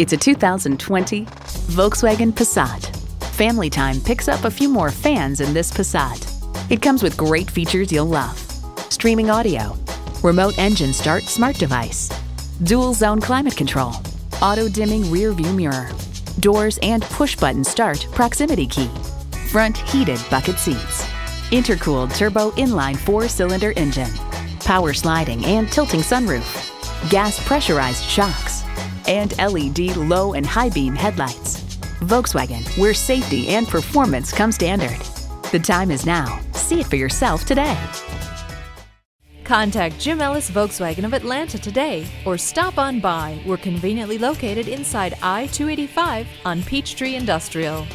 It's a 2020 Volkswagen Passat. Family time picks up a few more fans in this Passat. It comes with great features you'll love. Streaming audio, remote engine start smart device, dual zone climate control, auto dimming rear view mirror, doors and push button start proximity key, front heated bucket seats, intercooled turbo inline four cylinder engine, power sliding and tilting sunroof, gas pressurized shocks, and LED low and high beam headlights. Volkswagen, where safety and performance come standard. The time is now. See it for yourself today. Contact Jim Ellis Volkswagen of Atlanta today or stop on by. We're conveniently located inside I 285 on Peachtree Industrial.